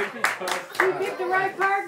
You picked the right part.